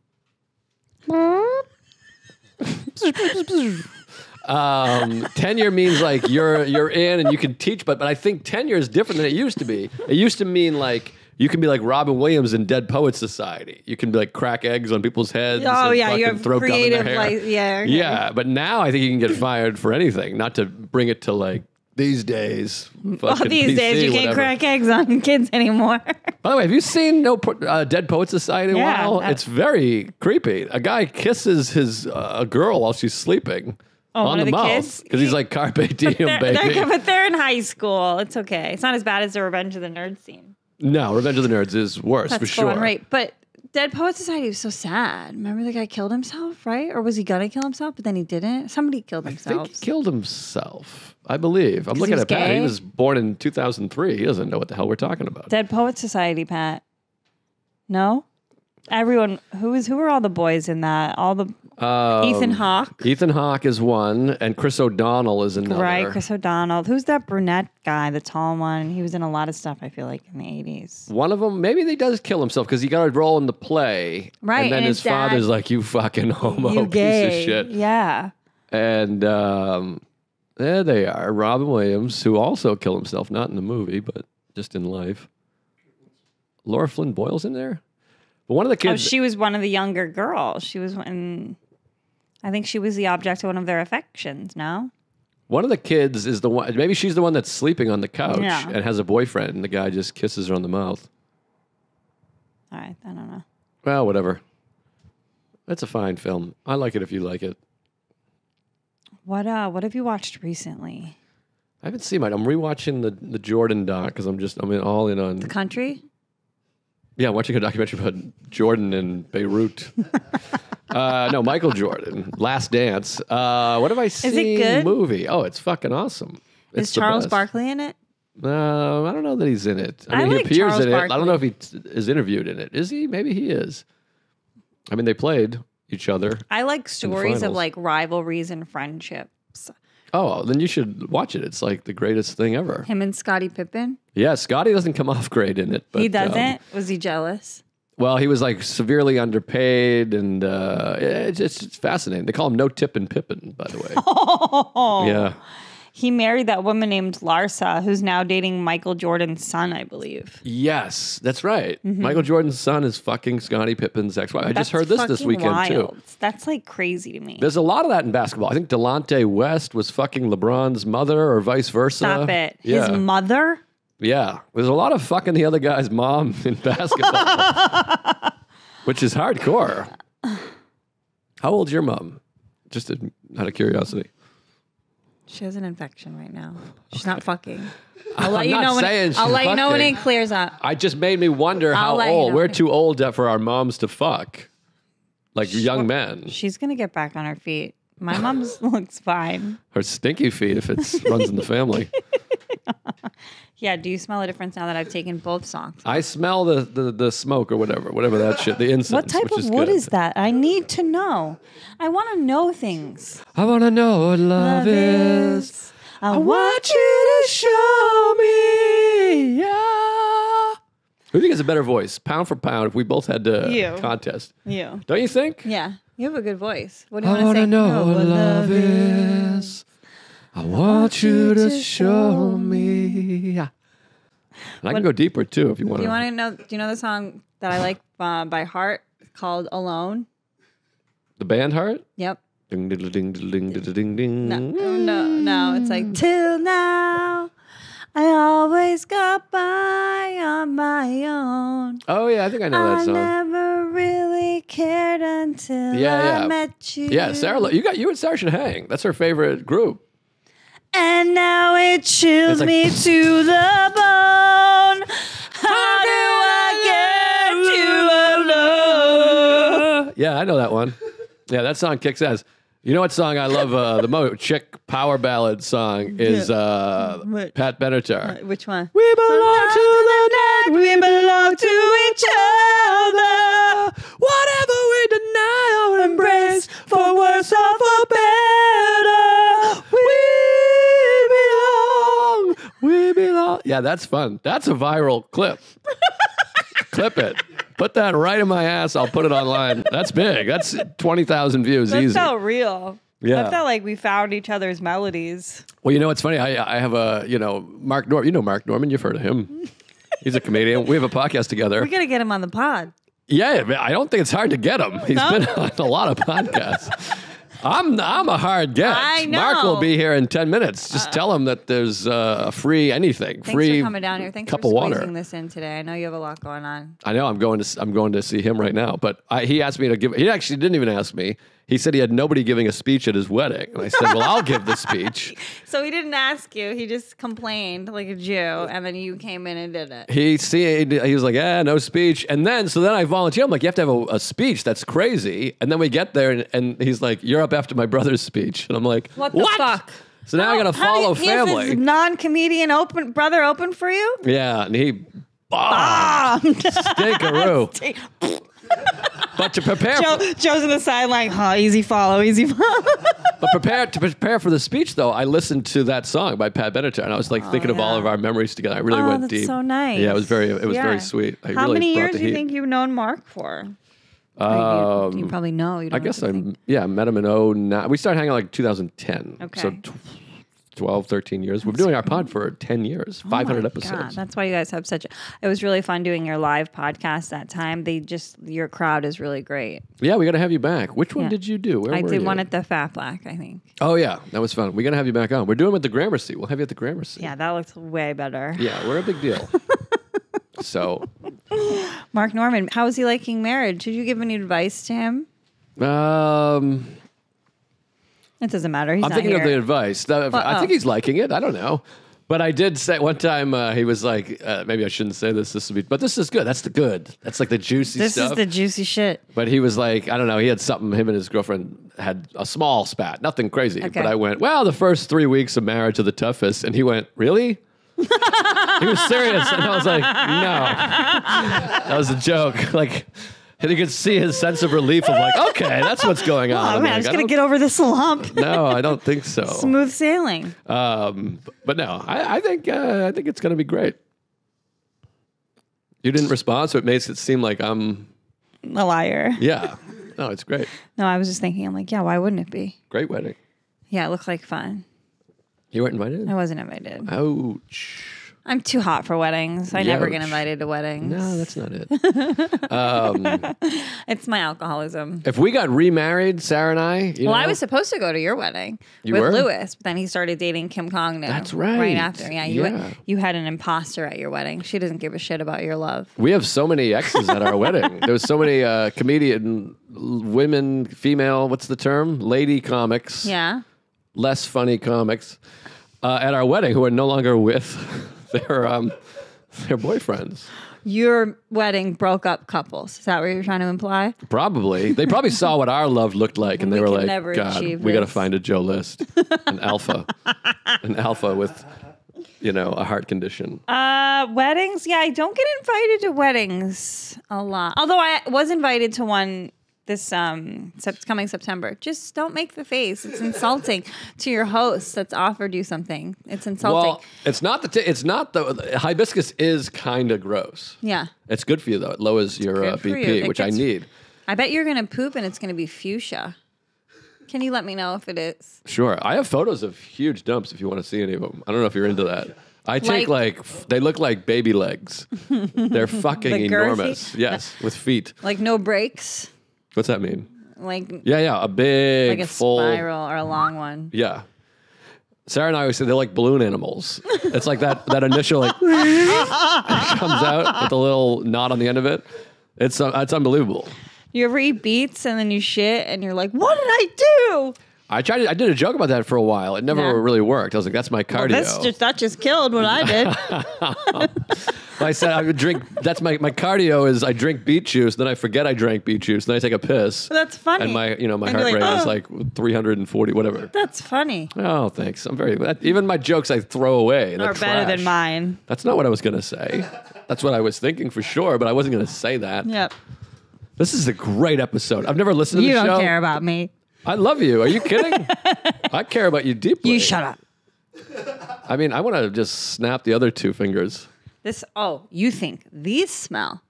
um, tenure means like you're you're in and you can teach, but but I think tenure is different than it used to be. It used to mean like you can be like Robin Williams in Dead Poets Society. You can be like crack eggs on people's heads. Oh and yeah, you fucking have throw gum in their creative, hair. like yeah, [LAUGHS] okay. Yeah, but now I think you can get fired for anything. Not to bring it to like these days. Well, fucking these days PC, you can't whatever. crack eggs on [LAUGHS] kids anymore. By the way, have you seen No Po- uh, Dead Poets Society in a Yeah, while? that- It's very creepy. A guy kisses his uh, a girl while she's sleeping Oh, on the, the mouth because he's like carpe [LAUGHS] diem, They're- baby. they're- but they're in high school. It's okay. It's not as bad as the Revenge of the Nerds scene. No, Revenge of the Nerds is worse That's for sure. going right. But Dead Poet Society was so sad. Remember the guy killed himself, right? Or was he gonna kill himself, but then he didn't? Somebody killed I think themselves. he killed himself. I believe. I'm he looking was at Pat. He gay? was born in 2003. He doesn't know what the hell we're talking about. Dead Poet Society, Pat. No? Everyone who is who were all the boys in that? All the Um, Ethan Hawke. Ethan Hawke is one, and Chris O'Donnell is another. Right, Chris O'Donnell. Who's that brunette guy, the tall one? He was in a lot of stuff, I feel like, in the 80s. One of them, maybe he does kill himself because he got a role in the play. Right, And then and his, his dad- father's like, you fucking homo you piece of shit. Yeah. And um, there they are. Robin Williams, who also killed himself, not in the movie, but just in life. Lara Flynn Boyle's in there. But one of the kids. Oh, kids. she was one of the younger girls. She was in. I think she was the object of one of their affections. No, one of the kids is the one. Maybe she's the one that's sleeping on the couch Yeah. and has a boyfriend, and the guy just kisses her on the mouth. all right, I don't know. Well, whatever. It's a fine film. I like it if you like it. What uh, what have you watched recently? I haven't seen it. I'm rewatching the the Jordan doc because I'm just I'm in, all in on The country? yeah I'm watching a documentary about Jordan and Beirut. [LAUGHS] uh, no, Michael Jordan, Last Dance. Uh, what have I seen? Is it good? Movie. Oh, it's fucking awesome. It's Is Charles best. Barkley in it? No, I don't know that he's in it. I I mean, like he appears Charles in it. I don't know if he t- is interviewed in it. Is he? Maybe he is. I mean, they played each other. I like stories of finals. like rivalries and friendships. Oh, then you should watch it. It's like the greatest thing ever. Him and Scottie Pippen. Yeah, Scotty doesn't come off great in it. But, he um, doesn't. Was he jealous? Well, he was like severely underpaid, and uh, it's, it's, it's fascinating. They call him No Tip and Pippen, by the way. [LAUGHS] Oh, yeah. He married that woman named Larsa, who's now dating Michael Jordan's son, I believe. Yes, that's right. Michael Jordan's son is fucking Scottie Pippen's ex-wife. I just heard this this weekend too. That's like crazy to me. There's a lot of that in basketball. I think Delonte West was fucking LeBron's mother, or vice versa. Stop it. Yeah, His mother? Yeah. There's a lot of fucking the other guy's mom [LAUGHS] in basketball, [LAUGHS] which is hardcore. How old's your mom? Just out of curiosity. She has an infection right now. She's not fucking. [LAUGHS] I'll let I'm you not know when saying I'll let you know when it clears up. I just made me wonder I'll how let you old. know. We're too old for our moms to fuck, like young men. She's gonna get back on her feet. My mom's looks fine. Her stinky feet if it runs in the family. Yeah, do you smell a difference now that I've taken both songs? I smell the, the the smoke or whatever, whatever that shit, the incense. What type which of is wood good. is that? I need to know. I want to know things. I want to know what love, is. I I want you to show me. Yeah. Who do you think has a better voice, pound for pound? If we both had to You. contest, you. don't you think? Yeah, you have a good voice. What do you I want want to to know what love is. I want you to show me. And I can go deeper too if you want Do you want to know? Do you know the song that I like uh, by heart called "Alone"? the band heart? Yep. Ding ding ding ding ding ding ding ding. No, no, no. It's like till now, I always got by on my own. Oh yeah, I think I know that song. I song. never really cared until Yeah, I yeah. met you. Yeah, Sarah, you got you and Sarah should hang. That's her favorite group. And now it chills like- me [LAUGHS] to the bone. How do I get you alone? Yeah, I know that one. Yeah, that song kicks ass. You know what song I love uh, the most? Chick power ballad song [LAUGHS] is uh, What? Pat Benatar. Which one? We belong to the night. We belong to each other. Whatever we deny or embrace, for worse or for better, we belong. We belong. Yeah, that's fun. That's a viral clip. [LAUGHS] Clip it. Put that right in my ass. I'll put it online. That's big. That's twenty thousand views That easy. felt real. Yeah. That felt like we found each other's melodies. Well, you know what's funny? I I have a you know Mark Normand. You know Mark Normand. You've heard of him. He's a comedian. We have a podcast together. We gotta get him on the pod. Yeah, I don't think it's hard to get him. He's No? been on a lot of podcasts. I'm I'm a hard get. I know. Mark will be here in ten minutes. Just tell him that there's uh, a free anything, Thanks free for coming down here. Thanks cup for of water. this in today. I know you have a lot going on. I know I'm going to I'm going to see him right now, but I, he asked me to give. He actually didn't even ask me. He said he had nobody giving a speech at his wedding, and I said, "Well, I'll give the [LAUGHS] speech." So he didn't ask you. He just complained like a Jew, and then you came in and did it. He see he was like, "Yeah, no speech." And then so then I volunteer. I'm like, "You have to have a, a speech. That's crazy." And then we get there, and, and he's like, "You're up after my brother's speech," and I'm like, What the fuck? So now I got to How do follow you- family. his non-comedian open brother open for you. Yeah, and he bombed. Stinkaroo. [LAUGHS] but to prepare, Joe, for, Joe's in the sideline. Huh, easy follow, easy follow. but prepare to prepare for the speech though. I listened to that song by Pat Benatar, and I was like thinking of all Oh, of our memories together. I really oh, went that's deep. so nice. Yeah, it was very, it was Yeah. very sweet. I How really many years do you heat. think you've known Mark for? Or Um, you, you probably know. You I guess I'm, think. yeah, met him in 09. We started hanging out like 2010. So Okay. tw- 12, 13 years. We've been doing our pod for 10 years, 500 Oh my episodes. God, that's why you guys have such. A, it was really fun doing your live podcast that time. They just your crowd is really great. yeah, we got to have you back. Which one Yeah. did you do? Where I did you? one at the Fat Black, I think. Oh, yeah, that was fun. We're going to have you back on. We're doing it at the Gramercy. We'll have you at the Gramercy. Yeah, that looks way better. Yeah, we're a big deal. [LAUGHS] so, Mark Normand, how is he liking marriage? Did you give any advice to him? um, It doesn't matter. He's I'm thinking of the advice. The- I oh. think he's liking it. I don't know. But I did say one time uh, he was like, uh, maybe I shouldn't say this. This would be, but this is good. That's the good. That's like the juicy This stuff. is the juicy shit. But he was like, I don't know, he had something, him and his girlfriend had a small spat, nothing crazy. Okay. But I went, well, the first three weeks of marriage are the toughest. And he went, really? he was serious. And I was like, no. That was a joke. [LAUGHS] Like, and you could see his sense of relief of like, [LAUGHS] okay, that's what's going on. Oh I'm man, like, I'm just gonna get over this lump. [LAUGHS] No, I don't think so. Smooth sailing. Um, but no, I, I think uh, I think it's going to be great. You didn't respond, so it makes it seem like I'm. A liar. Yeah, no, it's great. [LAUGHS] No, I was just thinking. I'm like, yeah, why wouldn't it be? Great wedding. Yeah, it looked like fun. You weren't invited. I wasn't invited. Ouch. I'm too hot for weddings. I never get invited to weddings. No, that's not it. [LAUGHS] um, It's my alcoholism. if we got remarried, Sarah and I, you Well, know, I was supposed to go to your wedding You with were? Lewis, but then he started dating Kim Kong. That's right. Right after, yeah. You Yeah. you had an imposter at your wedding. She doesn't give a shit about your love. we have so many exes at our wedding. [LAUGHS] There was so many uh, comedian l- women, female. What's the term? Lady comics. Yeah. less funny comics uh, at our wedding who are no longer with their um, their boyfriends. Your wedding broke up couples. Is that what you're trying to imply? Probably they probably saw what our love looked like, and they We were like, never "God, we got to find a Joe List, an [LAUGHS] alpha, an alpha with, you know, a heart condition." Uh, weddings. Yeah, I don't get invited to weddings a lot. Although I was invited to one this um sep- coming September. Just don't make the face. It's insulting to your host that's offered you something. It's insulting. Well, it's not the t- it's not the, the hibiscus is kind of gross. yeah. It's good for you though. It lowers your uh, you. BP, It which I need. I bet you're gonna poop and it's gonna be fuchsia. Can you let me know if it is? Sure. I have photos of huge dumps if you want to see any of them. I don't know if you're into that. I take Like- like, f- they look like baby legs. [LAUGHS] They're fucking The enormous. Yes, with feet. Like no breaks? What's that mean? Like Yeah, yeah, a big like a full spiral or a long one. Yeah. Sarah and I always say they're like balloon animals. It's like that that initial like [LAUGHS] comes out with a little knot on the end of it. It's uh, it's unbelievable. You ever eat beets and then you shit and you're like, what did I do? I tried. I did a joke about that for a while. It never Yeah. really worked. I was like, "That's my cardio." That's just that just killed what I did. [LAUGHS] I said I would drink. That's my my cardio is I drink beet juice, then I forget I drank beet juice, then I take a piss, That's funny. and my you know my And heart you're rate like, is "Oh." like 340 whatever. That's funny. Oh, thanks. I'm very that, even my jokes I throw away. They're Or better than trash. mine. That's not what I was gonna say. That's what I was thinking for sure, but I wasn't gonna say that. Yep. This is a great episode. I've never listened to You the don't care about me. I love you. Are you kidding? [LAUGHS] I care about you deeply. You shut up. I mean, I want to just snap the other two fingers. This oh, you think these smell.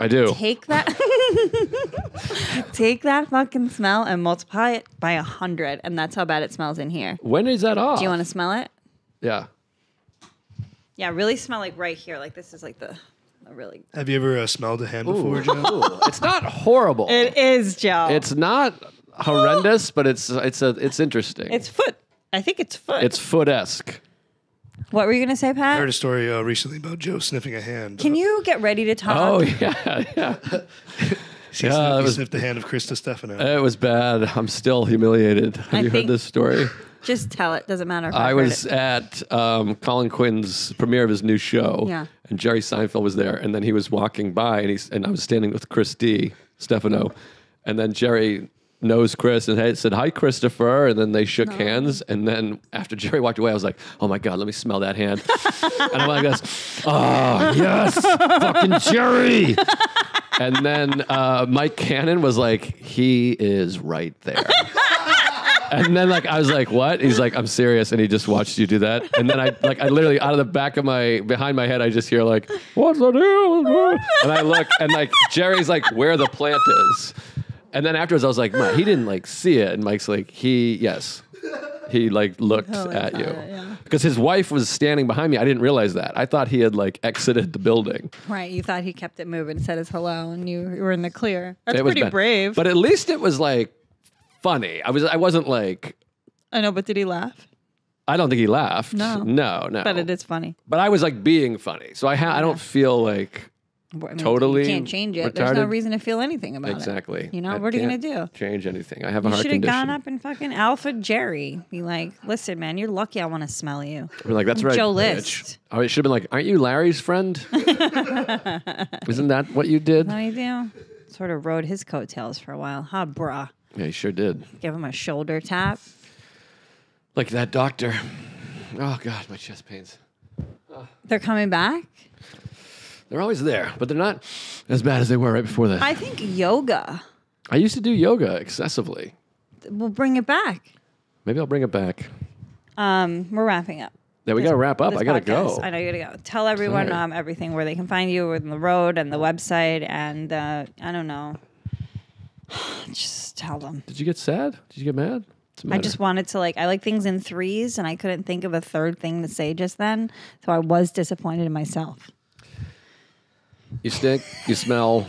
I do. Take that [LAUGHS] Take that fucking smell and multiply it by a hundred, and that's how bad it smells in here. When is that off? Do you want to smell it? Yeah. Yeah, really smell like right here. Like this is like the a really Have you ever uh, smelled a hand before, Joe? Ooh, it's not horrible. It is, Joe. it's not horrendous, but it's it's a it's interesting. it's foot. I think it's foot. it's foot esque. what were you gonna say, I Pat? heard a story uh, recently about Joe sniffing a hand. Can you get ready to talk? Oh [LAUGHS] yeah, yeah. [LAUGHS] He, Yeah, sniffed, he was- sniffed the hand of Chris Distefano. It was bad. I'm still humiliated. Have I you think- heard this story? Just tell it. Doesn't matter. If I I've heard was it. at um, Colin Quinn's premiere of his new show, Yeah. and Jerry Seinfeld was there, and then he was walking by, and he's and I was standing with Chris D. Stefano, and then Jerry knows Chris and hey, said hi Christopher, and then they shook hands, and then after Jerry walked away, I was like, oh my god, let me smell that hand, [LAUGHS] and I'm like, oh yes, fucking Jerry. [LAUGHS] And then uh, Mike Cannon was like, he is right there. [LAUGHS] And then like I was like, "What?" He's like, "I'm serious," and he just watched you do that. And then I like I literally out of the back of my behind my head, I just hear like, "What's the deal?" And I look and like Jerry's like, "Where the plant is?" And then afterwards, I was like, "Mike, he didn't like see it." And Mike's like, "He yes." He like looked Totally at saw you it, yeah. because his wife was standing behind me. I didn't realize that. I thought he had like exited the building. right. You thought he kept it moving, said his hello, and you, you were in the clear. That's it was pretty bad. brave. but at least it was like funny. I was I wasn't like I know, but did he laugh? I don't think he laughed. No. no, no. But it is funny. But I was like being funny, so I ha- I don't feel like I mean, Totally You can't change it. There's no reason to feel anything about it. exactly. You know, I what are you going to do? Change anything? I have a You heart should have gone up and fucking Alpha Jerry. Be like, listen, man, you're lucky I want to smell you. I'm like that's right, Joe bitch. List. Oh, it should have been like, aren't you Larry's friend? [LAUGHS] Isn't that what you did? No, you do? Sort of rode his coattails for a while, huh, bruh? Yeah, you sure did. Give him a shoulder tap. Like that doctor. Oh God, my chest pains. They're coming back. They're always there, but they're not as bad as they were right before that. I, think yoga I used to do yoga excessively. We'll bring it back. Maybe I'll bring it back. Um, we're wrapping up. Yeah, we got to wrap up. I got to go. I know you gotta go. Tell everyone um, everything where they can find you, on the road and the website, and uh, I don't know. [SIGHS] Just tell them. Did you get sad? Did you get mad? I just wanted to like I like things in threes, and I couldn't think of a third thing to say just then, so I was disappointed in myself. You stink, you smell,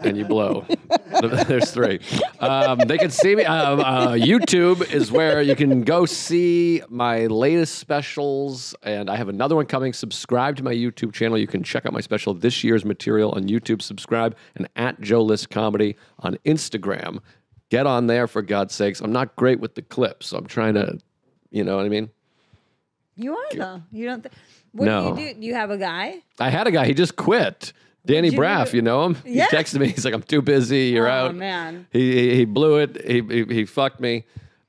and you blow. [LAUGHS] There's three. Um, they can see me. Um, uh, YouTube is where you can go see my latest specials, and I have another one coming. Subscribe to my YouTube channel. You can check out my special, this year's material on YouTube. Subscribe and at Joe List Comedy on Instagram. Get on there for God's sakes. I'm not great with the clips, so I'm trying to You know what I mean? You are though. You don't. Th- what No. do you do? Do you have a guy? I had a guy. He just quit. Danny you- Braff, you know him? Yeah. He texted me. He's like, "I'm too busy. You're oh out." Oh man. He, he he blew it. He he, he fucked me.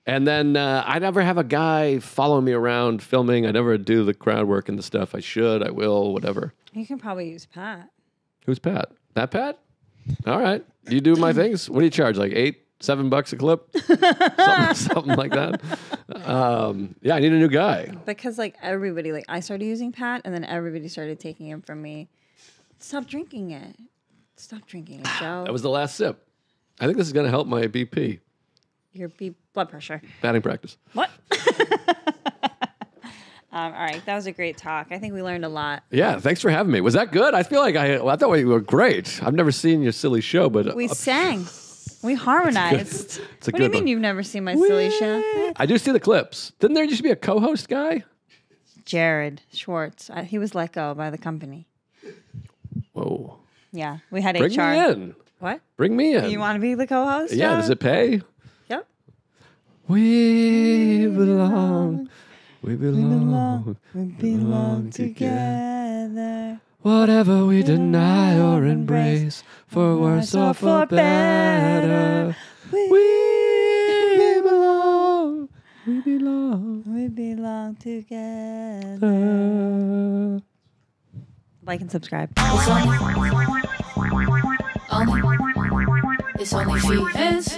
And then uh, I never have a guy following me around filming. I never do the crowd work and the stuff. I should. I will. Whatever. You can probably use Pat. Who's Pat? That Pat? All right. You do my things. What do you charge? Like eight, seven bucks a clip? [LAUGHS] something, something like that. Um, yeah, I need a new guy. because like everybody like I started using Pat and then everybody started taking him from me. Stop drinking it. Stop drinking it, [SIGHS] Joe. That was the last sip. I think this is going to help my BP Your B- blood pressure. batting practice. What? [LAUGHS] um, all right, that was a great talk. I think we learned a lot. Yeah, thanks for having me. Was that good? I feel like I, I thought we were great. I've never seen your silly show, but We uh, sang. We harmonized. It's a [LAUGHS] what do you mean one. you've never seen my silly show? I do see the clips. Didn't there used to be a co-host guy? Jared Schwartz. I, he was let go by the company. Whoa. Yeah, we had Bring HR. me in. What? Bring me in. You want to be the co-host? yeah, does it pay? Yep. We belong. We belong. We belong together. Whatever we deny or embrace, for worse or for better, we belong. We belong. We belong together. Like and subscribe. It's only, only, it's only feelings.